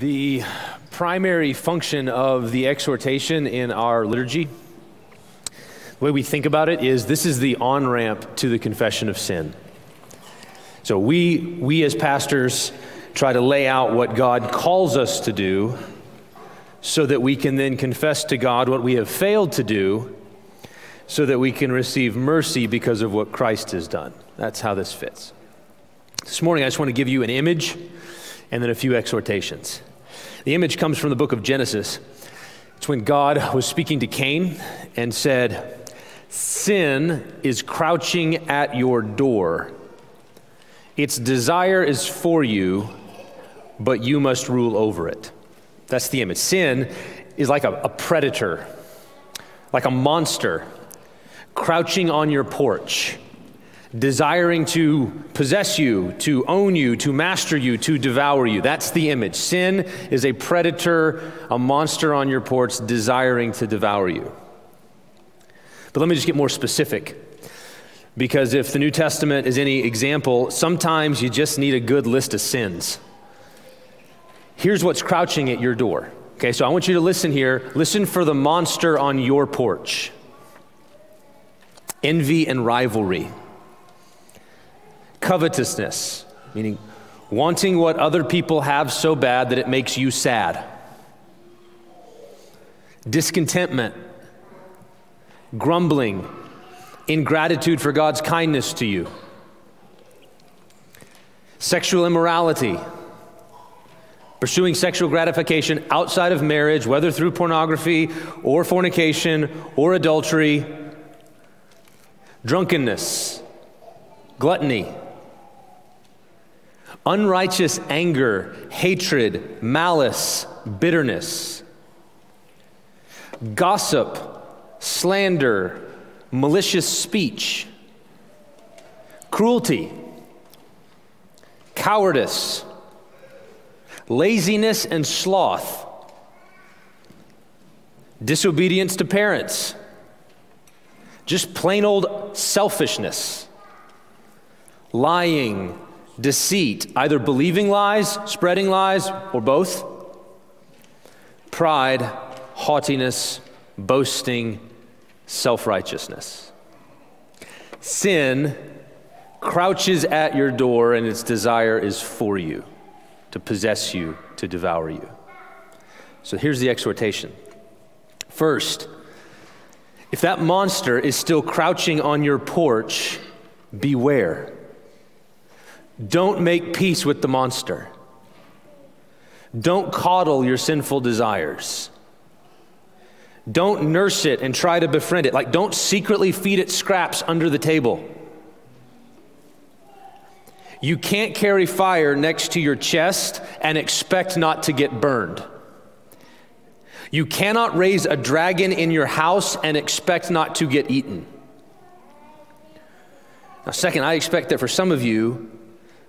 The primary function of the exhortation in our liturgy, the way we think about it, is this is the on ramp to the confession of sin. So we, we as pastors try to lay out what God calls us to do so that we can then confess to God what we have failed to do so that we can receive mercy because of what Christ has done. That's how this fits. This morning, I just want to give you an image and then a few exhortations. The image comes from the book of Genesis. It's when God was speaking to Cain and said, Sin is crouching at your door. Its desire is for you, but you must rule over it. That's the image. Sin is like a, a predator, like a monster crouching on your porch desiring to possess you, to own you, to master you, to devour you. That's the image. Sin is a predator, a monster on your porch desiring to devour you. But let me just get more specific. Because if the New Testament is any example, sometimes you just need a good list of sins. Here's what's crouching at your door. Okay, so I want you to listen here. Listen for the monster on your porch envy and rivalry covetousness, meaning wanting what other people have so bad that it makes you sad, discontentment, grumbling, ingratitude for God's kindness to you, sexual immorality. Pursuing sexual gratification outside of marriage, whether through pornography or fornication or adultery, drunkenness, gluttony, unrighteous anger, hatred, malice, bitterness, gossip, slander, malicious speech, cruelty, cowardice, laziness and sloth, disobedience to parents, just plain old selfishness, lying, deceit, either believing lies, spreading lies, or both, pride, haughtiness, boasting, self righteousness. Sin crouches at your door, and its desire is for you, to possess you, to devour you. So here's the exhortation. First, if that monster is still crouching on your porch, beware. Don't make peace with the monster. Don't coddle your sinful desires. Don't nurse it and try to befriend it. Like, don't secretly feed it scraps under the table. You can't carry fire next to your chest and expect not to get burned. You cannot raise a dragon in your house and expect not to get eaten. Now, second, I expect that for some of you,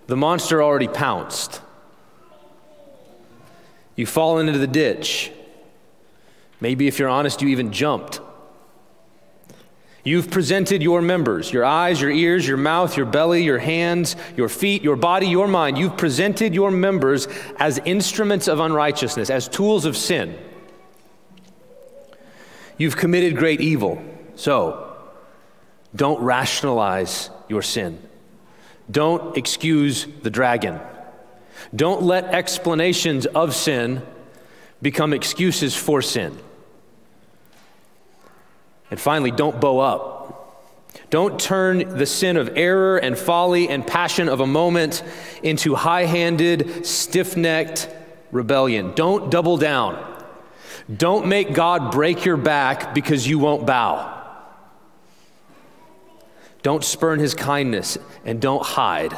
the monster already pounced. You fall into the ditch. Maybe, if you're honest, you even jumped. You've presented your members, your eyes, your ears, your mouth, your belly, your hands, your feet, your body, your mind. You've presented your members as instruments of unrighteousness, as tools of sin. You've committed great evil. So, don't rationalize your sin. Don't excuse the dragon. Don't let explanations of sin become excuses for sin. And finally, don't bow up. Don't turn the sin of error and folly and passion of a moment into high handed, stiff necked rebellion. Don't double down. Don't make God break your back because you won't bow. Don't spurn his kindness and don't hide.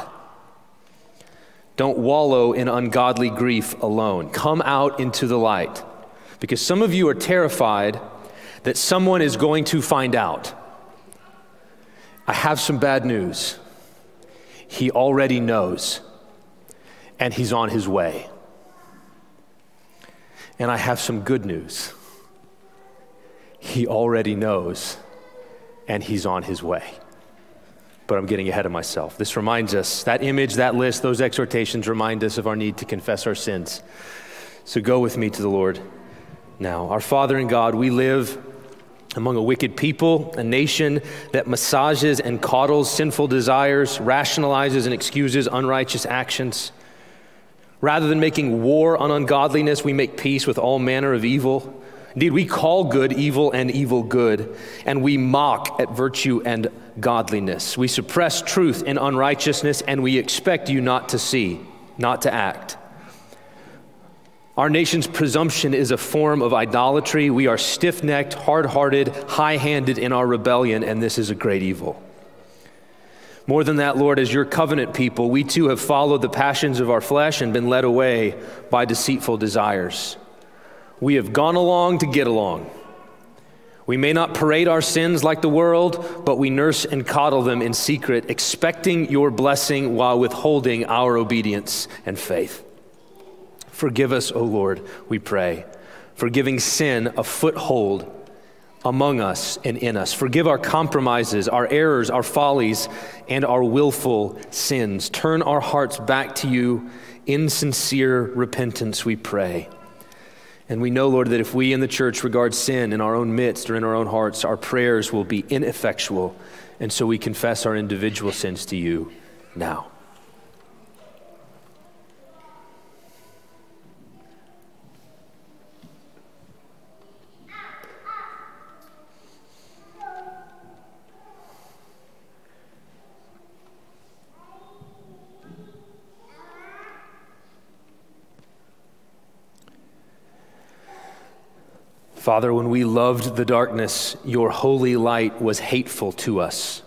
Don't wallow in ungodly grief alone. Come out into the light. Because some of you are terrified that someone is going to find out. I have some bad news. He already knows, and he's on his way. And I have some good news. He already knows, and he's on his way but I'm getting ahead of myself. This reminds us, that image, that list, those exhortations remind us of our need to confess our sins So go with me to the Lord now. Our Father and God, we live among a wicked people, a nation that massages and coddles sinful desires, rationalizes and excuses unrighteous actions. Rather than making war on ungodliness, we make peace with all manner of evil. Indeed, we call good evil and evil good, and we mock at virtue and godliness. We suppress truth and unrighteousness, and we expect you not to see, not to act. Our nation's presumption is a form of idolatry. We are stiff necked, hard hearted, high handed in our rebellion, and this is a great evil. More than that, Lord, as your covenant people, we too have followed the passions of our flesh and been led away by deceitful desires. We have gone along to get along. We may not parade our sins like the world, but we nurse and coddle them in secret, expecting your blessing while withholding our obedience and faith. Forgive us, O Lord, we pray, for giving sin a foothold among us and in us. Forgive our compromises, our errors, our follies, and our willful sins. Turn our hearts back to you in sincere repentance, we pray. And we know, Lord, that if we in the church regard sin in our own midst or in our own hearts, our prayers will be ineffectual. And so we confess our individual sins to you now. Father, when we loved the darkness, your holy light was hateful to us.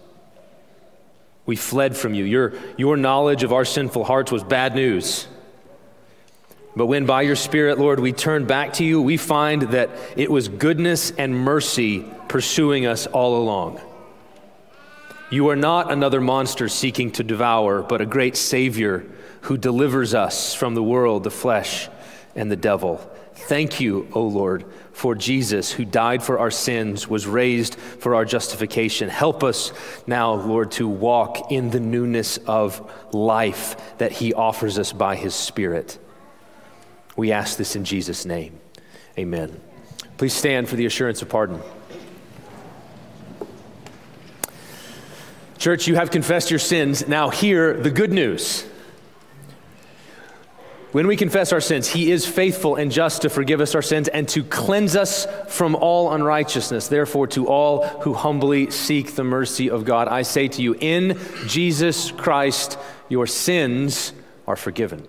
We fled from you. Your, your knowledge of our sinful hearts was bad news. But when by your Spirit, Lord, we turn back to you, we find that it was goodness and mercy pursuing us all along. You are not another monster seeking to devour, but a great Savior who delivers us from the world, the flesh, and the devil. Thank you, O Lord, for Jesus, who died for our sins, was raised for our justification. Help us now, Lord, to walk in the newness of life that He offers us by His Spirit. We ask this in Jesus' name. Amen. Please stand for the assurance of pardon. Church, you have confessed your sins. Now, hear the good news. When we confess our sins, He is faithful and just to forgive us our sins and to cleanse us from all unrighteousness. Therefore, to all who humbly seek the mercy of God, I say to you, in Jesus Christ, your sins are forgiven.